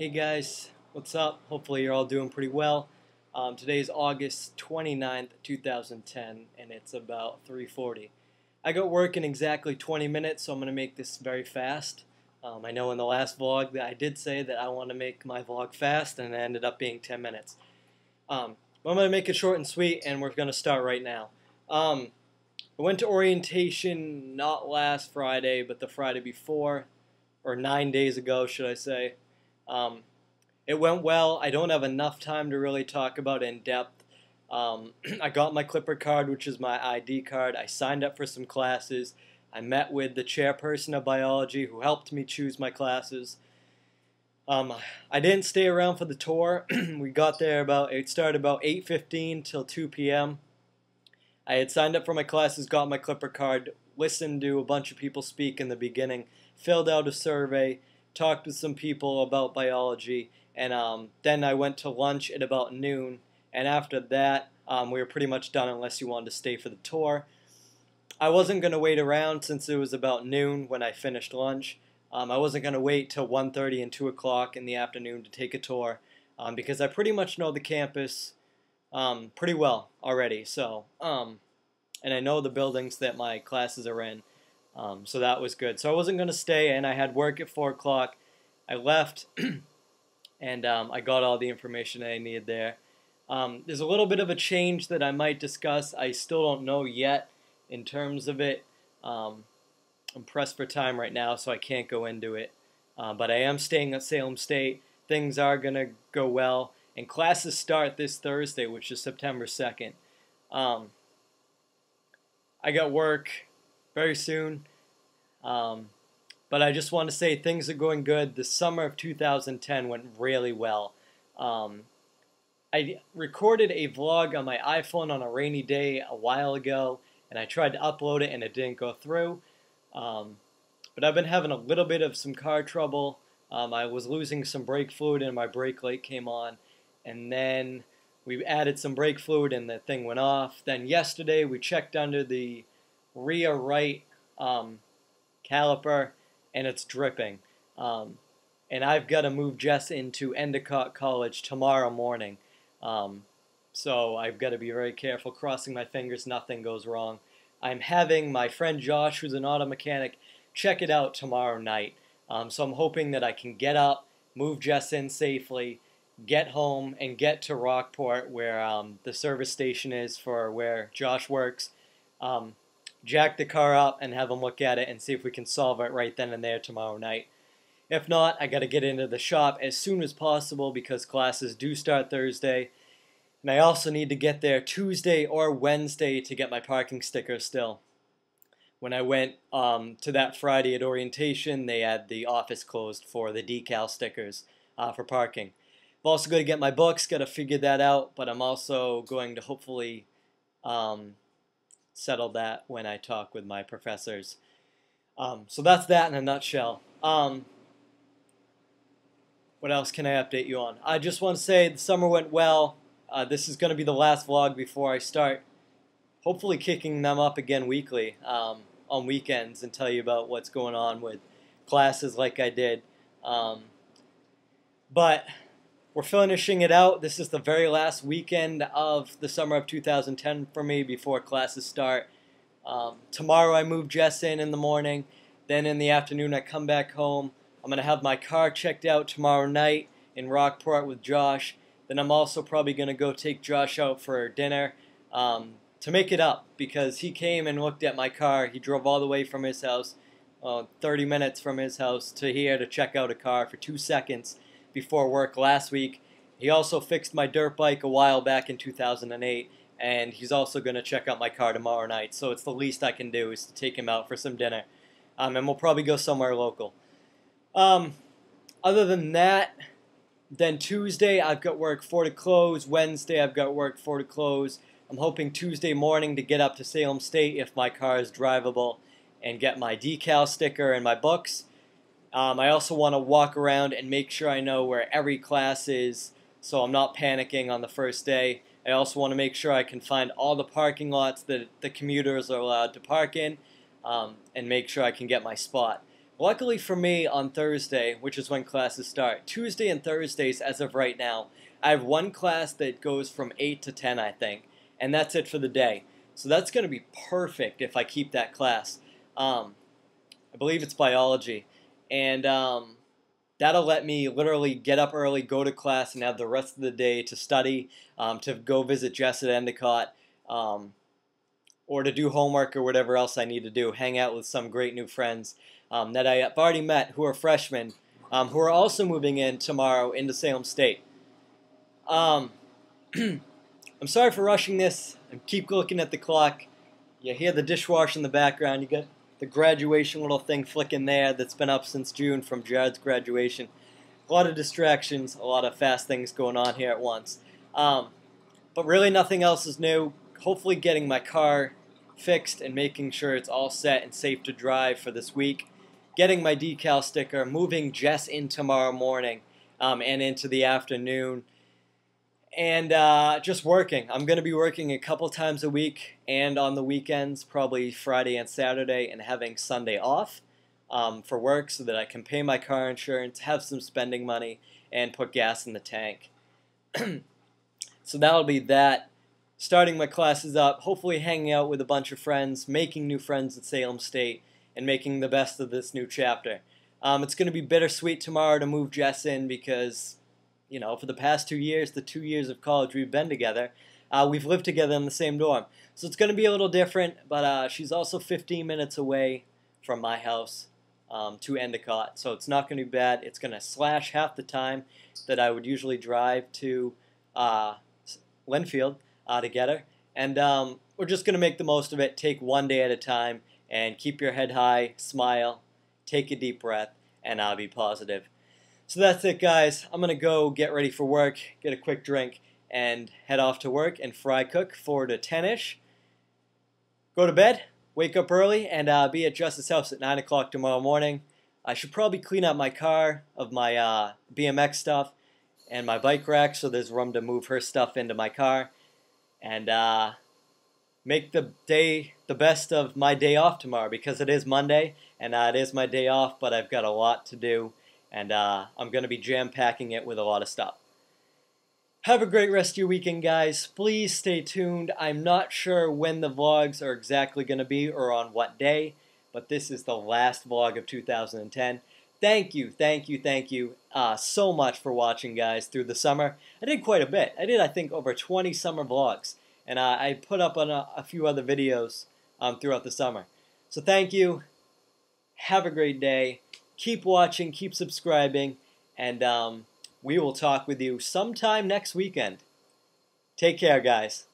Hey guys, what's up? Hopefully you're all doing pretty well. Um, today is August 29th, 2010, and it's about 3.40. I got work in exactly 20 minutes, so I'm going to make this very fast. Um, I know in the last vlog that I did say that I want to make my vlog fast, and it ended up being 10 minutes. Um, I'm going to make it short and sweet, and we're going to start right now. Um, I went to orientation not last Friday, but the Friday before, or nine days ago, should I say. Um, it went well. I don't have enough time to really talk about in depth. Um, I got my Clipper card, which is my ID card. I signed up for some classes. I met with the chairperson of biology who helped me choose my classes. Um, I didn't stay around for the tour. we got there about, it started about 8.15 till 2 p.m. I had signed up for my classes, got my Clipper card, listened to a bunch of people speak in the beginning, filled out a survey, talked with some people about biology, and um, then I went to lunch at about noon. And after that, um, we were pretty much done unless you wanted to stay for the tour. I wasn't going to wait around since it was about noon when I finished lunch. Um, I wasn't going to wait till 1.30 and 2 o'clock in the afternoon to take a tour um, because I pretty much know the campus um, pretty well already. So, um, and I know the buildings that my classes are in. Um, so that was good. So I wasn't going to stay, and I had work at 4 o'clock. I left, and um, I got all the information I needed there. Um, there's a little bit of a change that I might discuss. I still don't know yet in terms of it. Um, I'm pressed for time right now, so I can't go into it. Uh, but I am staying at Salem State. Things are going to go well. And classes start this Thursday, which is September 2nd. Um, I got work very soon. Um, but I just want to say things are going good. The summer of 2010 went really well. Um, I recorded a vlog on my iPhone on a rainy day a while ago, and I tried to upload it and it didn't go through. Um, but I've been having a little bit of some car trouble. Um, I was losing some brake fluid and my brake light came on, and then we added some brake fluid and the thing went off. Then yesterday we checked under the rear right um, caliper and it's dripping. Um, and I've got to move Jess into Endicott College tomorrow morning. Um, so I've got to be very careful, crossing my fingers nothing goes wrong. I'm having my friend Josh, who's an auto mechanic, check it out tomorrow night. Um, so I'm hoping that I can get up, move Jess in safely, get home, and get to Rockport, where um, the service station is for where Josh works. Um, jack the car up and have him look at it and see if we can solve it right then and there tomorrow night. If not, I got to get into the shop as soon as possible because classes do start Thursday. And I also need to get there Tuesday or Wednesday to get my parking sticker still. When I went um, to that Friday at orientation, they had the office closed for the decal stickers uh, for parking. I'm also going to get my books, got to figure that out, but I'm also going to hopefully um, settle that when I talk with my professors. Um, so that's that in a nutshell. Um, what else can I update you on? I just want to say the summer went well. Uh, this is going to be the last vlog before I start hopefully kicking them up again weekly um, on weekends and tell you about what's going on with classes like I did. Um, but we're finishing it out. This is the very last weekend of the summer of 2010 for me before classes start. Um, tomorrow I move Jess in in the morning. Then in the afternoon I come back home. I'm going to have my car checked out tomorrow night in Rockport with Josh. Then I'm also probably going to go take Josh out for dinner um, to make it up because he came and looked at my car. He drove all the way from his house, uh, 30 minutes from his house to here to check out a car for two seconds before work last week. He also fixed my dirt bike a while back in 2008, and he's also going to check out my car tomorrow night. So it's the least I can do is to take him out for some dinner, um, and we'll probably go somewhere local. Um, other than that, then Tuesday I've got work 4 to close. Wednesday I've got work 4 to close. I'm hoping Tuesday morning to get up to Salem State if my car is drivable and get my decal sticker and my books. Um, I also want to walk around and make sure I know where every class is so I'm not panicking on the first day. I also want to make sure I can find all the parking lots that the commuters are allowed to park in um, and make sure I can get my spot. Luckily for me, on Thursday, which is when classes start, Tuesday and Thursdays, as of right now, I have one class that goes from 8 to 10, I think, and that's it for the day. So that's going to be perfect if I keep that class. Um, I believe it's biology. And um, that'll let me literally get up early, go to class, and have the rest of the day to study, um, to go visit Jess at Endicott, um, or to do homework or whatever else I need to do, hang out with some great new friends um, that I've already met who are freshmen, um, who are also moving in tomorrow into Salem State. Um, I'm sorry for rushing this. I keep looking at the clock. You hear the dishwasher in the background. You got the graduation little thing flicking there that's been up since June from Jared's graduation. A lot of distractions, a lot of fast things going on here at once. Um, but really, nothing else is new. Hopefully, getting my car fixed and making sure it's all set and safe to drive for this week getting my decal sticker, moving Jess in tomorrow morning um, and into the afternoon, and uh, just working. I'm going to be working a couple times a week and on the weekends, probably Friday and Saturday, and having Sunday off um, for work so that I can pay my car insurance, have some spending money, and put gas in the tank. so that'll be that. Starting my classes up, hopefully hanging out with a bunch of friends, making new friends at Salem State, and making the best of this new chapter. Um, it's going to be bittersweet tomorrow to move Jess in because, you know, for the past two years, the two years of college we've been together, uh, we've lived together in the same dorm. So it's going to be a little different, but uh, she's also 15 minutes away from my house um, to Endicott, so it's not going to be bad. It's going to slash half the time that I would usually drive to uh, Linfield uh, to get her. And um, we're just going to make the most of it, take one day at a time, and keep your head high, smile, take a deep breath, and I'll be positive. So that's it, guys. I'm going to go get ready for work, get a quick drink, and head off to work and fry cook 4 to 10 ish. Go to bed, wake up early, and uh, be at Jess's House at 9 o'clock tomorrow morning. I should probably clean up my car of my uh, BMX stuff and my bike rack so there's room to move her stuff into my car. And uh, make the day the best of my day off tomorrow because it is Monday and uh, it is my day off, but I've got a lot to do and uh, I'm going to be jam packing it with a lot of stuff. Have a great rest of your weekend, guys. Please stay tuned. I'm not sure when the vlogs are exactly going to be or on what day, but this is the last vlog of 2010. Thank you, thank you, thank you uh, so much for watching, guys, through the summer. I did quite a bit. I did, I think, over 20 summer vlogs and uh, I put up on a, a few other videos um, throughout the summer. So thank you. Have a great day. Keep watching, keep subscribing, and um, we will talk with you sometime next weekend. Take care, guys.